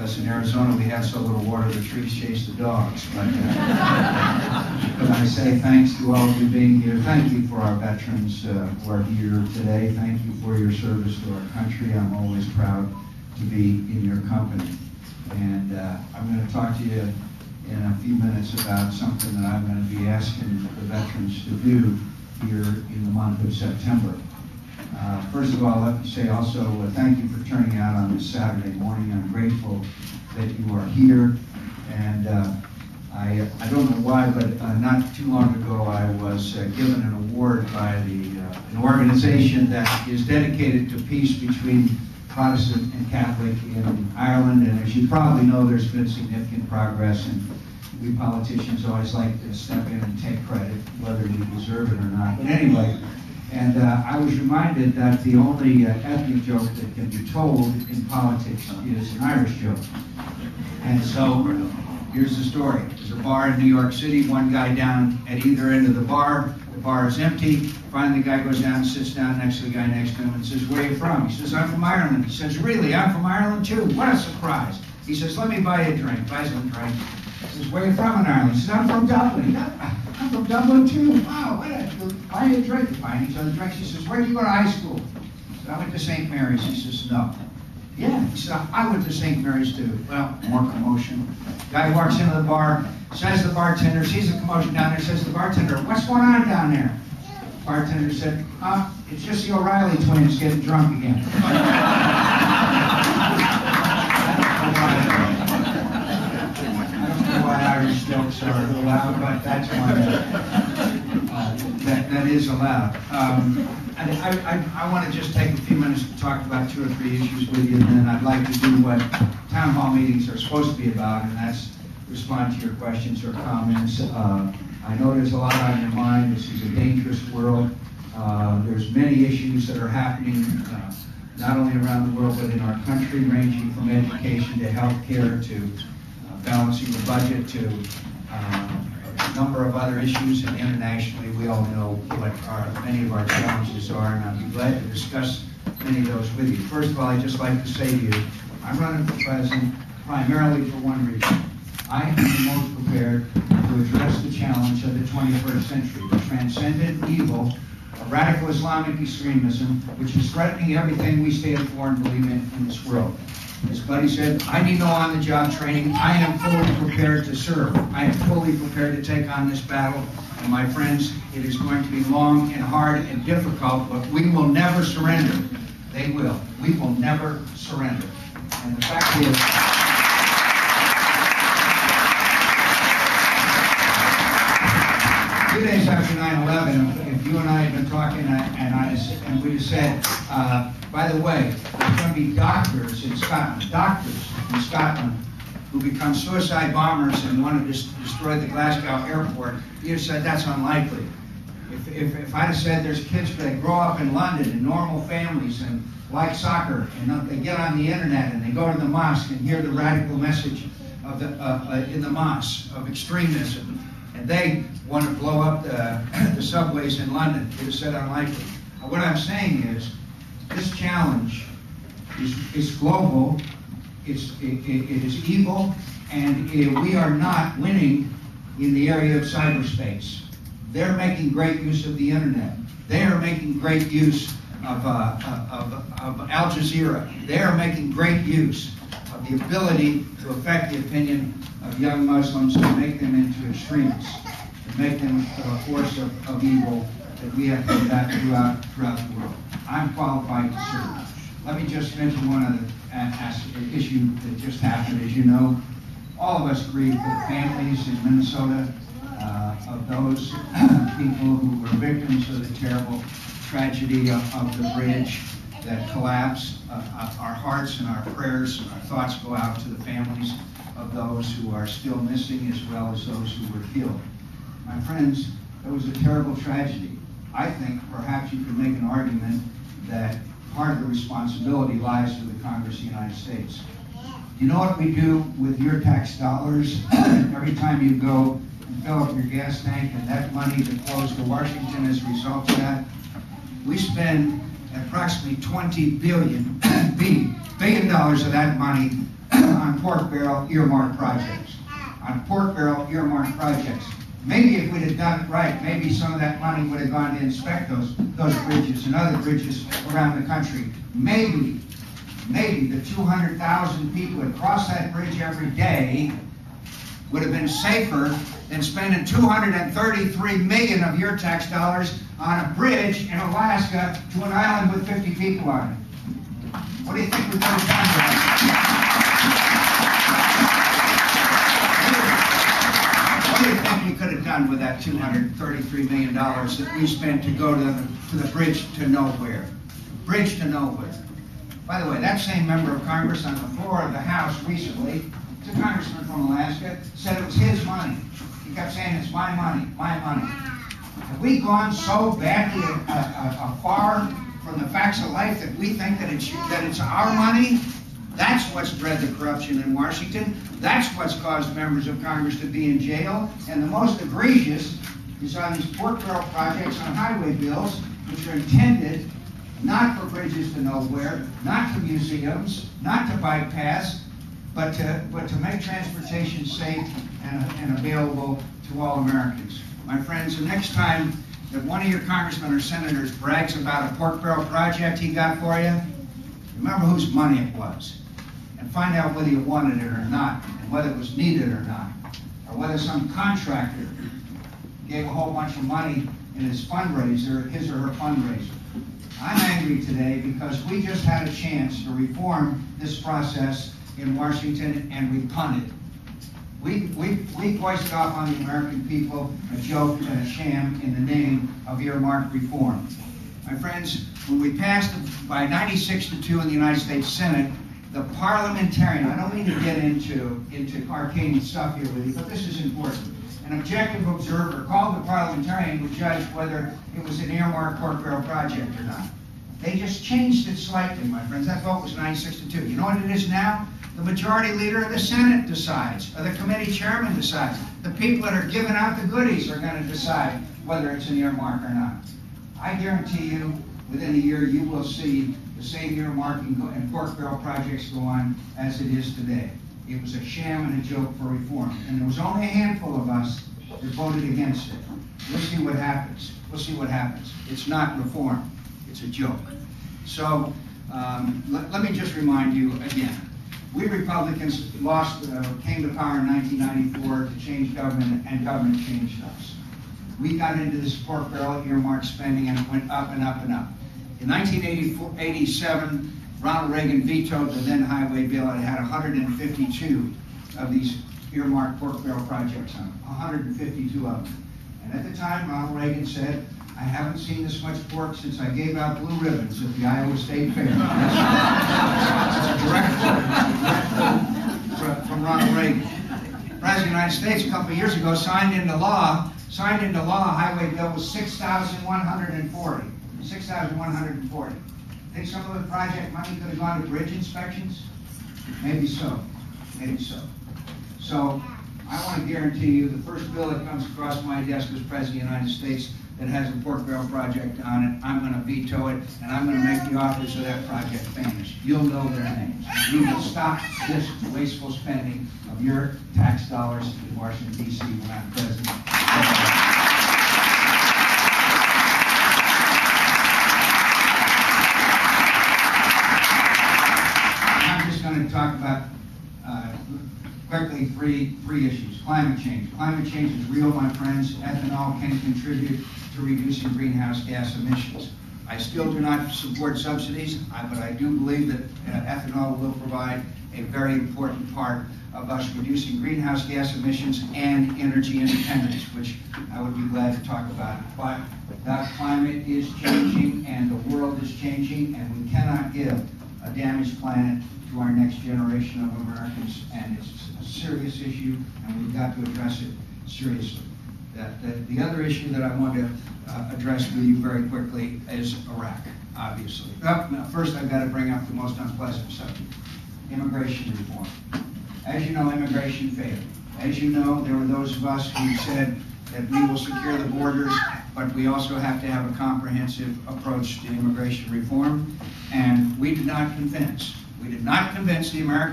because in Arizona we have so little water the trees chase the dogs. But, uh, but I say thanks to all of you being here. Thank you for our veterans uh, who are here today. Thank you for your service to our country. I'm always proud to be in your company. And uh, I'm going to talk to you in a few minutes about something that I'm going to be asking the veterans to do here in the month of September. Uh, first of all, let me say also uh, thank you for turning out on this Saturday morning. I'm grateful that you are here. And uh, I, I don't know why, but uh, not too long ago I was uh, given an award by the, an organization that is dedicated to peace between Protestant and Catholic in Ireland. And as you probably know, there's been significant progress. And we politicians always like to step in and take credit, whether we deserve it or not. But anyway, and uh, I was reminded that the only uh, ethnic joke that can be told in politics is an Irish joke. And so here's the story. There's a bar in New York City, one guy down at either end of the bar. The bar is empty. Finally, the guy goes down, sits down next to the guy next to him, and says, Where are you from? He says, I'm from Ireland. He says, Really? I'm from Ireland too. What a surprise. He says, Let me buy you a drink. Buys him a drink. He says, Where are you from in Ireland? He says, I'm from Dublin. I'm from Dublin too. Wow, what a you a drink. Buying each other drinks. He says, Where did you go to high school? He said, I went to St. Mary's. He says, No. Yeah, he said, I went to St. Mary's too. Well, more commotion. Guy walks into the bar, says the bartender, sees the commotion down there, says to the bartender, What's going on down there? bartender said, uh, it's just the O'Reilly twins getting drunk again. Irish jokes are allowed, but that's one uh, that, that is allowed. Um, I, I, I want to just take a few minutes to talk about two or three issues with you, and then I'd like to do what town hall meetings are supposed to be about, and that's respond to your questions or comments. Uh, I know there's a lot on your mind. This is a dangerous world. Uh, there's many issues that are happening, uh, not only around the world, but in our country, ranging from education to health care to balancing the budget to uh, a number of other issues. And internationally, we all know what our, many of our challenges are, and I'd be glad to discuss many of those with you. First of all, I'd just like to say to you, I'm running for president primarily for one reason. I am the most prepared to address the challenge of the 21st century, the transcendent evil of radical Islamic extremism, which is threatening everything we stand for and believe in in this world. As Buddy said, I need no on-the-job training. I am fully prepared to serve. I am fully prepared to take on this battle. And my friends, it is going to be long and hard and difficult, but we will never surrender. They will. We will never surrender. And the fact is, two days after 9/11, if you and I had been talking, and I and we said, uh, by the way, there's going to be doctors in Scotland, doctors in Scotland, who become suicide bombers and want to just destroy the Glasgow airport. You said that's unlikely. If, if, if I'd have said there's kids that grow up in London in normal families and like soccer, and they get on the internet and they go to the mosque and hear the radical message of the uh, uh, in the mosque of extremism and they want to blow up the, the subways in London. It is said unlikely. What I'm saying is, this challenge is, is global, it's, it, it, is evil, and it, we are not winning in the area of cyberspace. They're making great use of the internet. They are making great use of, uh, of, of Al Jazeera. They are making great use of the ability to affect the opinion of young Muslims to make them into extremists, to make them a force of, of evil that we have combat throughout, throughout the world. I'm qualified to serve. Let me just mention one other issue that just happened. As you know, all of us grieve the families in Minnesota uh, of those people who were victims of the terrible tragedy of, of the bridge that collapse. Uh, uh, our hearts and our prayers and our thoughts go out to the families of those who are still missing as well as those who were killed. My friends, it was a terrible tragedy. I think perhaps you could make an argument that part of the responsibility lies with the Congress of the United States. You know what we do with your tax dollars every time you go and fill up your gas tank and that money that flows to Washington as a result of that? We spend approximately 20 billion, billion dollars of that money on pork barrel earmark projects. On pork barrel earmark projects. Maybe if we'd have done it right, maybe some of that money would have gone to inspect those, those bridges and other bridges around the country. Maybe, maybe the two hundred thousand people that cross that bridge every day would have been safer than spending 233 million of your tax dollars on a bridge in Alaska to an island with 50 people on it. What do you think we could have done with that? What do you think we could have done with that 233 million dollars that we spent to go to the, to the bridge to nowhere? Bridge to nowhere. By the way, that same member of Congress on the floor of the House recently, it's a congressman from Alaska, said it was his money. He kept saying, it's my money, my money. Have we gone so badly uh, uh, uh, far from the facts of life that we think that it's, that it's our money? That's what's bred the corruption in Washington. That's what's caused members of Congress to be in jail. And the most egregious is on these pork barrel projects on highway bills, which are intended not for bridges to nowhere, not to museums, not to paths, but to, but to make transportation safe and, and available to all Americans. My friends, the next time that one of your congressmen or senators brags about a pork barrel project he got for you, remember whose money it was. And find out whether you wanted it or not, and whether it was needed or not, or whether some contractor gave a whole bunch of money in his fundraiser, his or her fundraiser. I'm angry today because we just had a chance to reform this process in Washington and we punted. We, we, we foisted off on the American people a joke and a sham in the name of earmark reform. My friends, when we passed by 96 to 2 in the United States Senate, the parliamentarian, I don't mean to get into, into arcane stuff here with you, but this is important. An objective observer called the parliamentarian to judge whether it was an earmark pork barrel project or not. They just changed it slightly, my friends. That vote was 962. You know what it is now? The majority leader of the Senate decides, or the committee chairman decides. The people that are giving out the goodies are going to decide whether it's an earmark or not. I guarantee you, within a year, you will see the same earmarking and pork barrel projects go on as it is today. It was a sham and a joke for reform, and there was only a handful of us that voted against it. We'll see what happens. We'll see what happens. It's not reform. It's a joke. So, um, let, let me just remind you again. We Republicans lost, uh, came to power in 1994 to change government, and government changed us. We got into this pork barrel earmark spending, and it went up and up and up. In 1987, Ronald Reagan vetoed the then highway bill, and it had 152 of these earmarked pork barrel projects on it, 152 of them. And at the time, Ronald Reagan said, I haven't seen this much pork since I gave out blue ribbons at the Iowa State Fair. That's a direct quote from- from Ronald Reagan. President of the United States, a couple of years ago, signed into law, signed into law, highway bill was 6,140. 6,140. Think some of the project money could have gone to bridge inspections? Maybe so, maybe so. So, I want to guarantee you, the first bill that comes across my desk as President of the United States that has a pork barrel project on it, I'm going to veto it, and I'm going to make the authors of that project famous. You'll know their names. We will stop this wasteful spending of your tax dollars in Washington DC when I'm president. Talk about, quickly, three, three issues. Climate change. Climate change is real, my friends. Ethanol can contribute to reducing greenhouse gas emissions. I still do not support subsidies, but I do believe that uh, ethanol will provide a very important part of us reducing greenhouse gas emissions and energy independence, which I would be glad to talk about. But that climate is changing and the world is changing, and we cannot give a damaged planet to our next generation of Americans, and it's a serious issue, and we've got to address it seriously. That, that, the other issue that I want to uh, address with you very quickly is Iraq, obviously. Uh, now, First, I've got to bring up the most unpleasant subject, immigration reform. As you know, immigration failed. As you know, there were those of us who said that we will secure the borders, but we also have to have a comprehensive approach to immigration reform. And we did not convince, we did not convince the American